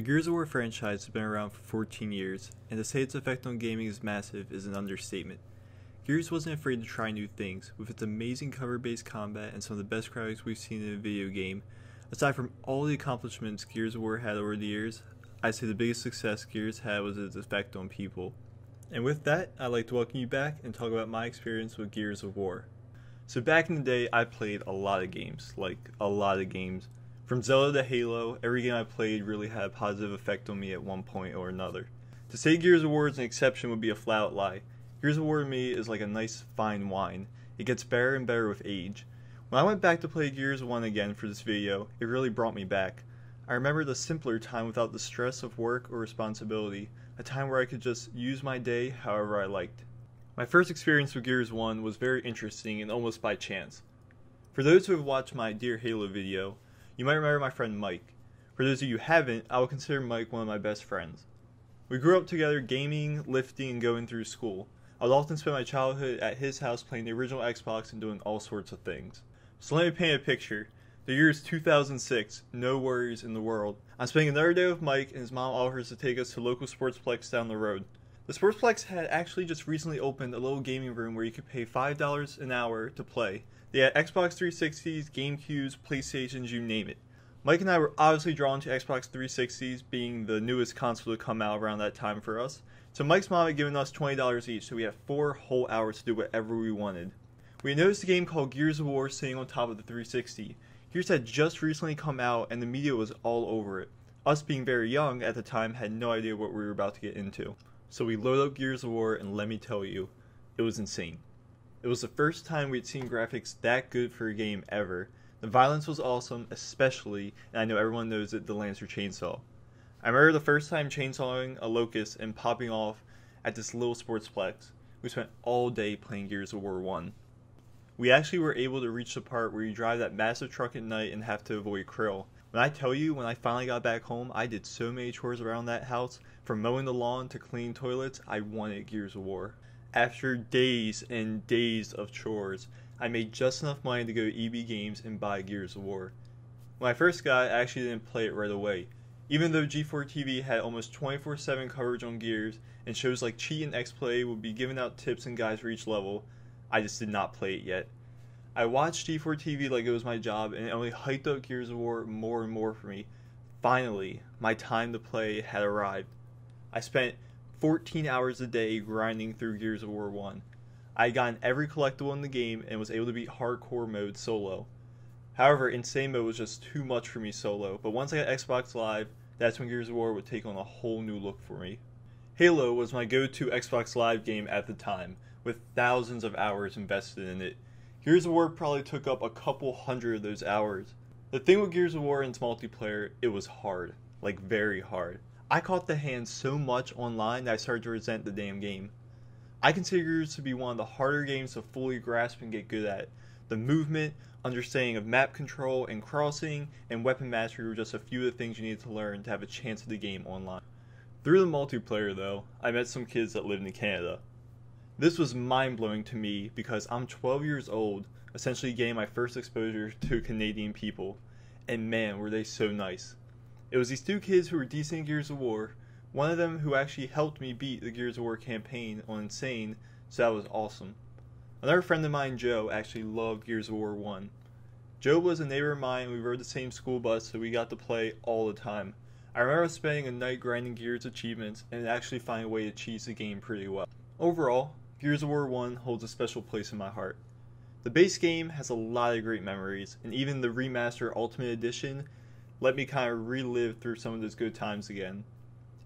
The Gears of War franchise has been around for 14 years, and to say its effect on gaming is massive is an understatement. Gears wasn't afraid to try new things, with its amazing cover based combat and some of the best graphics we've seen in a video game. Aside from all the accomplishments Gears of War had over the years, I'd say the biggest success Gears had was its effect on people. And with that, I'd like to welcome you back and talk about my experience with Gears of War. So, back in the day, I played a lot of games, like a lot of games. From Zelda to Halo, every game I played really had a positive effect on me at one point or another. To say Gears of War is an exception would be a flat out lie. Gears of War to me is like a nice fine wine. It gets better and better with age. When I went back to play Gears 1 again for this video, it really brought me back. I remember the simpler time without the stress of work or responsibility, a time where I could just use my day however I liked. My first experience with Gears 1 was very interesting and almost by chance. For those who have watched my Dear Halo video, you might remember my friend Mike. For those of you who haven't, I would consider Mike one of my best friends. We grew up together gaming, lifting, and going through school. I would often spend my childhood at his house playing the original Xbox and doing all sorts of things. So let me paint a picture. The year is 2006, no worries in the world. I'm spending another day with Mike, and his mom offers to take us to local Sportsplex down the road. The Sportsplex had actually just recently opened a little gaming room where you could pay $5 an hour to play. They had Xbox 360s, GameCubes, PlayStations, you name it. Mike and I were obviously drawn to Xbox 360s, being the newest console to come out around that time for us. So Mike's mom had given us $20 each, so we had four whole hours to do whatever we wanted. We noticed a game called Gears of War sitting on top of the 360. Gears had just recently come out, and the media was all over it. Us being very young at the time had no idea what we were about to get into. So we load up Gears of War, and let me tell you, it was insane. It was the first time we'd seen graphics that good for a game ever. The violence was awesome, especially, and I know everyone knows it, the Lancer chainsaw. I remember the first time chainsawing a locust and popping off at this little sportsplex. We spent all day playing Gears of War 1. We actually were able to reach the part where you drive that massive truck at night and have to avoid Kryll. When I tell you, when I finally got back home, I did so many chores around that house, from mowing the lawn to cleaning toilets, I wanted Gears of War. After days and days of chores, I made just enough money to go to EB Games and buy Gears of War. When I first got it, I actually didn't play it right away. Even though G4 TV had almost 24 7 coverage on Gears, and shows like Cheat and X Play would be giving out tips and guides for each level, I just did not play it yet. I watched G4 TV like it was my job, and it only hyped up Gears of War more and more for me. Finally, my time to play had arrived. I spent 14 hours a day grinding through Gears of War 1. I had gotten every collectible in the game and was able to beat hardcore mode solo. However, insane mode was just too much for me solo, but once I got Xbox Live, that's when Gears of War would take on a whole new look for me. Halo was my go to Xbox Live game at the time, with thousands of hours invested in it. Gears of War probably took up a couple hundred of those hours. The thing with Gears of War and its multiplayer, it was hard. Like, very hard. I caught the hand so much online that I started to resent the damn game. I consider Gears to be one of the harder games to fully grasp and get good at. The movement, understanding of map control and crossing, and weapon mastery were just a few of the things you needed to learn to have a chance at the game online. Through the multiplayer, though, I met some kids that lived in Canada. This was mind blowing to me because I'm 12 years old, essentially getting my first exposure to Canadian people, and man, were they so nice. It was these two kids who were decent Gears of War, one of them who actually helped me beat the Gears of War campaign on Insane, so that was awesome. Another friend of mine, Joe, actually loved Gears of War 1. Joe was a neighbor of mine, and we rode the same school bus, so we got to play all the time. I remember spending a night grinding Gears achievements and actually finding a way to cheese the game pretty well. Overall, Gears of War 1 holds a special place in my heart. The base game has a lot of great memories, and even the remaster Ultimate Edition let me kind of relive through some of those good times again.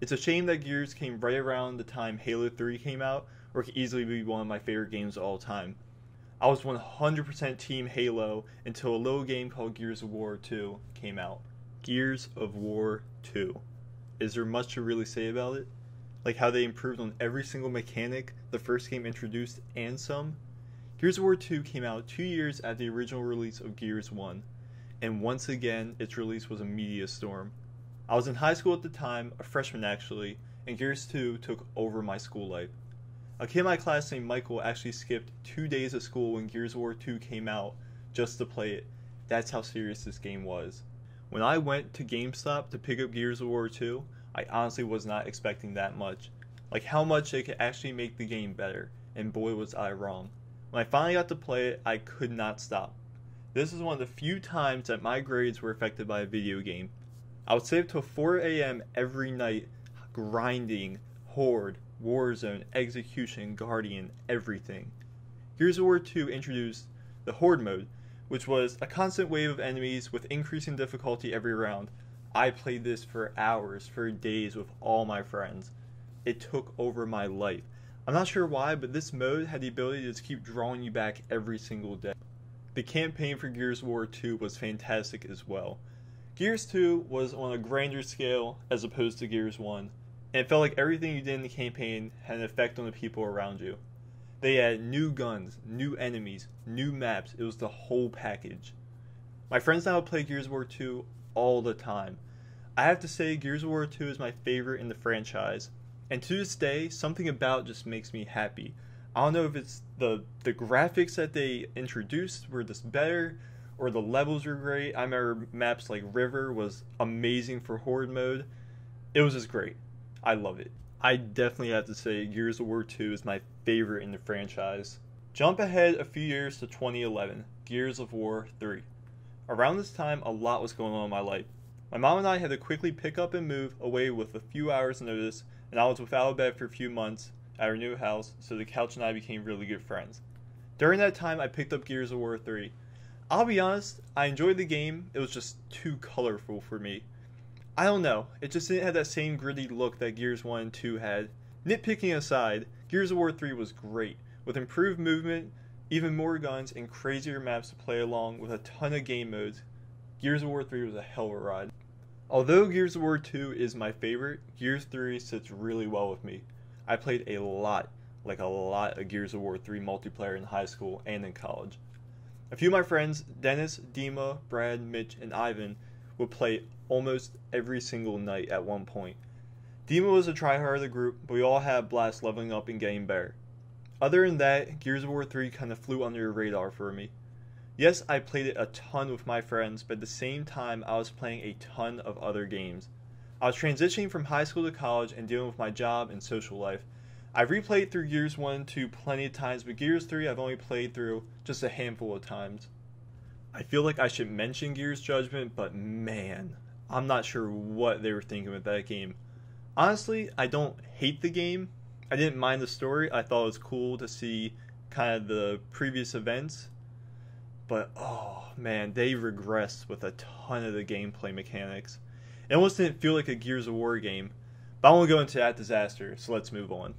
It's a shame that Gears came right around the time Halo 3 came out, or could easily be one of my favorite games of all time. I was 100% Team Halo until a little game called Gears of War 2 came out. Gears of War 2. Is there much to really say about it? Like how they improved on every single mechanic the first game introduced and some? Gears of War 2 came out two years after the original release of Gears 1 and once again, its release was a media storm. I was in high school at the time, a freshman actually, and Gears 2 took over my school life. A kid in my class named Michael actually skipped two days of school when Gears of War 2 came out just to play it. That's how serious this game was. When I went to GameStop to pick up Gears of War 2, I honestly was not expecting that much. Like how much they could actually make the game better, and boy was I wrong. When I finally got to play it, I could not stop. This is one of the few times that my grades were affected by a video game. I would stay up till 4 a.m. every night, grinding, Horde, Warzone, Execution, Guardian, everything. Gears of War 2 introduced the Horde mode, which was a constant wave of enemies with increasing difficulty every round. I played this for hours, for days with all my friends. It took over my life. I'm not sure why, but this mode had the ability to just keep drawing you back every single day. The campaign for Gears of War 2 was fantastic as well. Gears 2 was on a grander scale as opposed to Gears 1, and it felt like everything you did in the campaign had an effect on the people around you. They had new guns, new enemies, new maps. It was the whole package. My friends now play Gears of War 2 all the time. I have to say, Gears of War 2 is my favorite in the franchise, and to this day, something about just makes me happy. I don't know if it's the the graphics that they introduced were just better, or the levels were great. I remember maps like River was amazing for Horde mode. It was just great. I love it. I definitely have to say Gears of War 2 is my favorite in the franchise. Jump ahead a few years to 2011, Gears of War 3. Around this time, a lot was going on in my life. My mom and I had to quickly pick up and move away with a few hours' notice, and I was without a bed for a few months at our new house, so the couch and I became really good friends. During that time, I picked up Gears of War 3. I'll be honest, I enjoyed the game, it was just too colorful for me. I don't know, it just didn't have that same gritty look that Gears 1 and 2 had. Nitpicking aside, Gears of War 3 was great, with improved movement, even more guns, and crazier maps to play along with a ton of game modes. Gears of War 3 was a hell of a ride. Although Gears of War 2 is my favorite, Gears 3 sits really well with me. I played a lot, like a lot of Gears of War 3 multiplayer in high school and in college. A few of my friends, Dennis, Dima, Brad, Mitch, and Ivan, would play almost every single night at one point. Dima was a tryhard of the group, but we all had blast leveling up and getting better. Other than that, Gears of War 3 kind of flew under the radar for me. Yes, I played it a ton with my friends, but at the same time, I was playing a ton of other games. I was transitioning from high school to college and dealing with my job and social life. I've replayed through Gears 1 and 2 plenty of times, but Gears 3 I've only played through just a handful of times. I feel like I should mention Gears Judgment, but man, I'm not sure what they were thinking with that game. Honestly, I don't hate the game. I didn't mind the story. I thought it was cool to see kind of the previous events. But oh man, they regressed with a ton of the gameplay mechanics. It almost didn't feel like a Gears of War game. But I won't go into that disaster, so let's move on.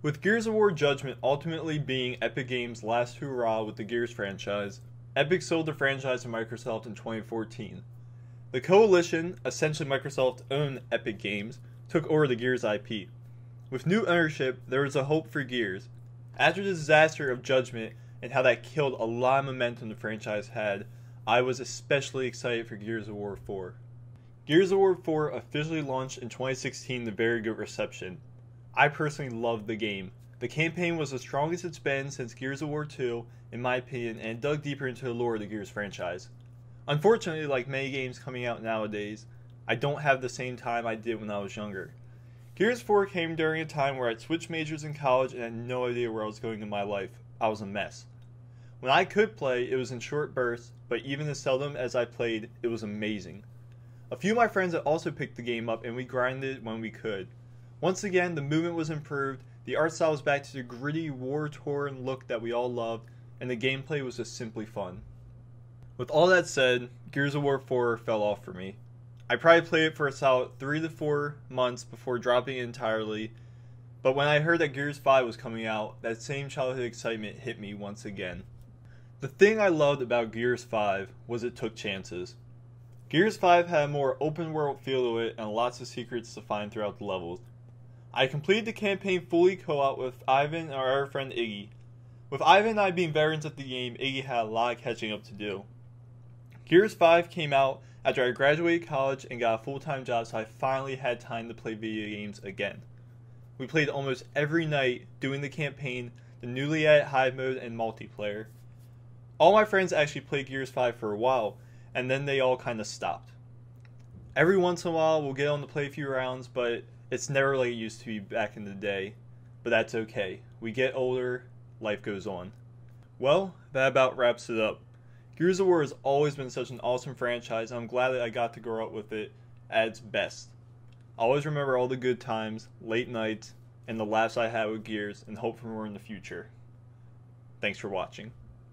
With Gears of War Judgment ultimately being Epic Games' last hurrah with the Gears franchise, Epic sold the franchise to Microsoft in 2014. The Coalition, essentially Microsoft owned Epic Games, took over the Gears IP. With new ownership, there was a hope for Gears. After the disaster of Judgment and how that killed a lot of momentum the franchise had, I was especially excited for Gears of War 4. Gears of War 4 officially launched in 2016 to very good reception. I personally loved the game. The campaign was the strongest it's been since Gears of War 2, in my opinion, and dug deeper into the lore of the Gears franchise. Unfortunately, like many games coming out nowadays, I don't have the same time I did when I was younger. Gears 4 came during a time where I'd switched majors in college and had no idea where I was going in my life. I was a mess. When I could play, it was in short bursts, but even as seldom as I played, it was amazing. A few of my friends had also picked the game up and we grinded when we could. Once again, the movement was improved, the art style was back to the gritty, war torn look that we all loved, and the gameplay was just simply fun. With all that said, Gears of War 4 fell off for me. I probably played it for a solid 3 to 4 months before dropping it entirely, but when I heard that Gears 5 was coming out, that same childhood excitement hit me once again. The thing I loved about Gears 5 was it took chances. Gears 5 had a more open world feel to it and lots of secrets to find throughout the levels. I completed the campaign fully co-op with Ivan and our friend Iggy. With Ivan and I being veterans of the game, Iggy had a lot of catching up to do. Gears 5 came out after I graduated college and got a full-time job so I finally had time to play video games again. We played almost every night doing the campaign, the newly added hive mode, and multiplayer. All my friends actually played Gears 5 for a while, and then they all kind of stopped. every once in a while we'll get on to play a few rounds, but it's never like it used to be back in the day. But that's okay. We get older, life goes on. Well, that about wraps it up. Gears of War has always been such an awesome franchise, and I'm glad that I got to grow up with it at its best. I always remember all the good times, late nights, and the laughs I had with Gears, and hope for more in the future. Thanks for watching.